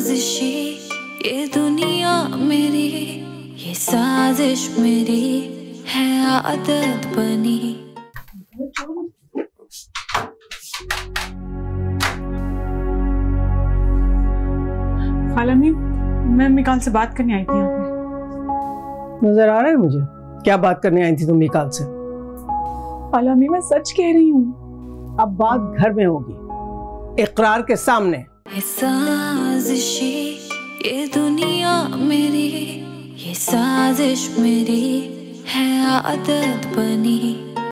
साजिशी ये दुनिया मेरी ये साजिश मेरी है आदत बनी। खालामी मैं मिकाल से बात करने आई थी पे। नज़र आ रहा है मुझे? क्या बात करने आई थी तुम निकाल से? खालामी मैं सच कह रही हूँ। अब बात घर में होगी। इकरार के सामने। ये ये दुनिया मेरी ये साजिश मेरी है आदत बनी।